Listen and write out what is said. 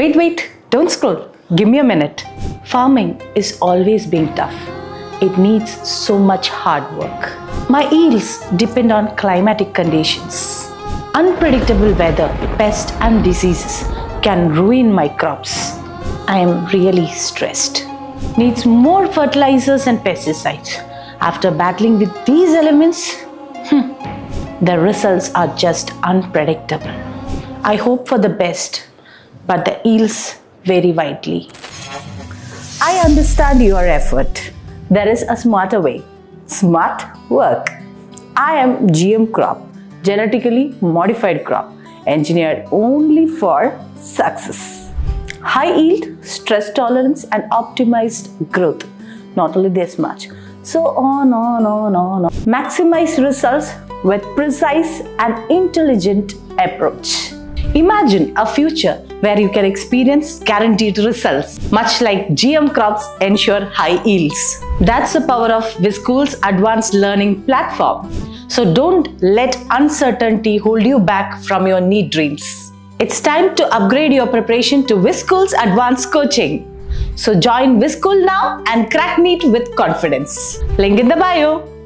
Wait, wait, don't scroll. Give me a minute. Farming is always being tough. It needs so much hard work. My yields depend on climatic conditions. Unpredictable weather, pests, and diseases can ruin my crops. I am really stressed. Needs more fertilizers and pesticides. After battling with these elements, hmm, the results are just unpredictable. I hope for the best, but the yields vary widely. I understand your effort. There is a smarter way. Smart work. I am GM crop, genetically modified crop, engineered only for success. High yield, stress tolerance, and optimized growth. Not only this much. So on, on, on, on, on. Maximize results with precise and intelligent approach. Imagine a future where you can experience guaranteed results, much like GM crops ensure high yields. That's the power of Viskool's advanced learning platform. So don't let uncertainty hold you back from your NEET dreams. It's time to upgrade your preparation to Viskool's advanced coaching. So join Viskool now and crack NEET with confidence. Link in the bio.